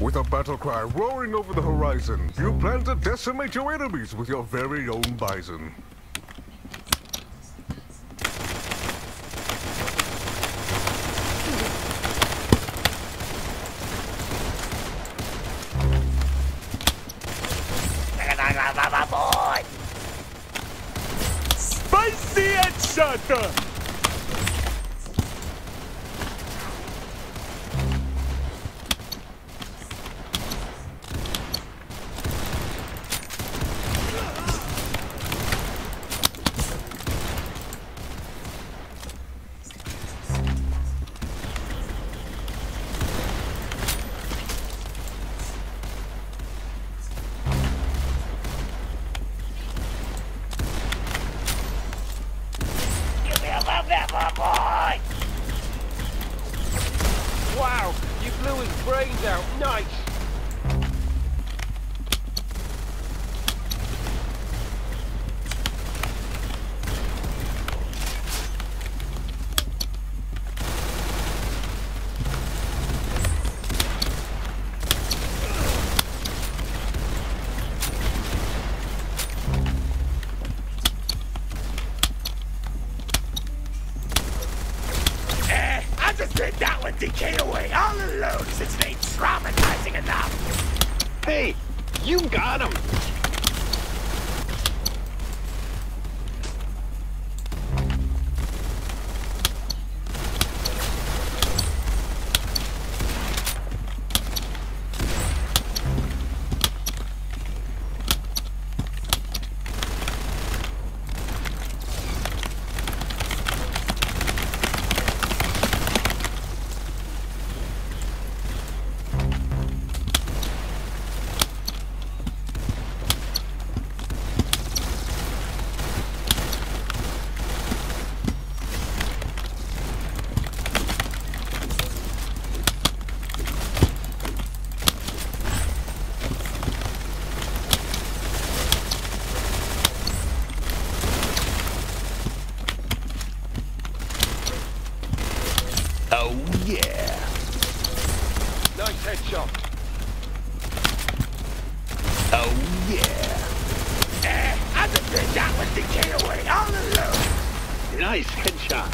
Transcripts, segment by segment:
With a battle cry roaring over the horizon, you plan to decimate your enemies with your very own bison. Spicy! Wow, you blew his brains out. Nice. Did that one decay away all alone since ain't traumatizing enough. Hey, you got him. Nice headshot. Oh yeah. Eh, I just did that one decay away all alone. Nice headshot.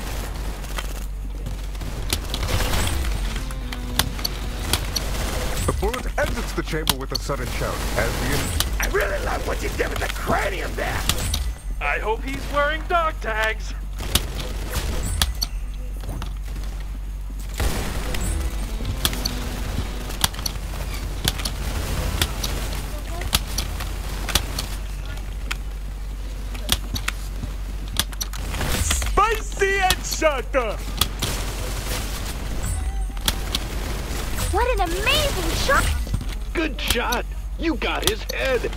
The bullet exits the chamber with a sudden shout as the I really love what you did with the cranium there. I hope he's wearing dog tags. Spicy headshot. What an amazing shot! Good shot. You got his head.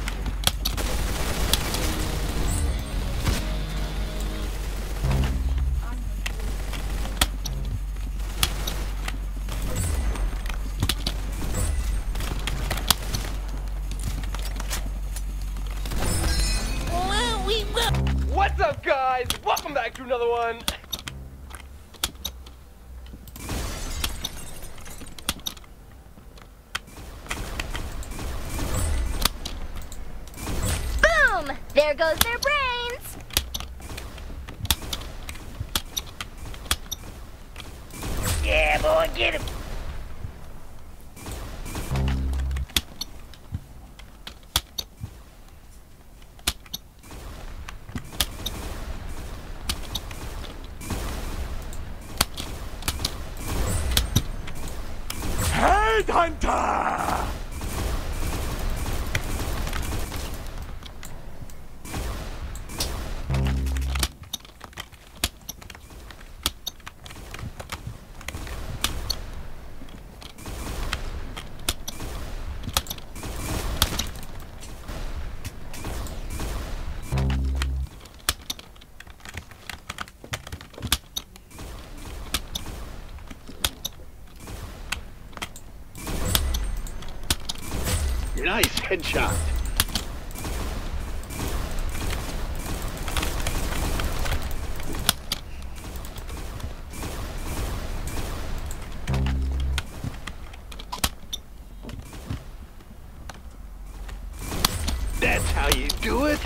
What's up, guys? Welcome back to another one. There goes their brains! Yeah, boy, get him. Headhunter! Nice headshot. That's how you do it?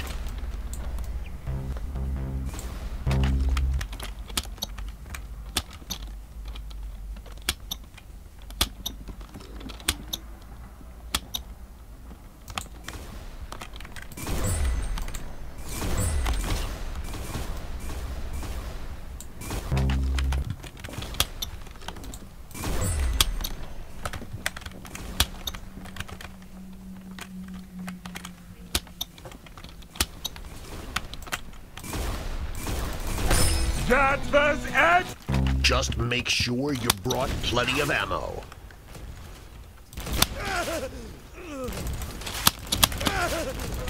That was it! Just make sure you brought plenty of ammo.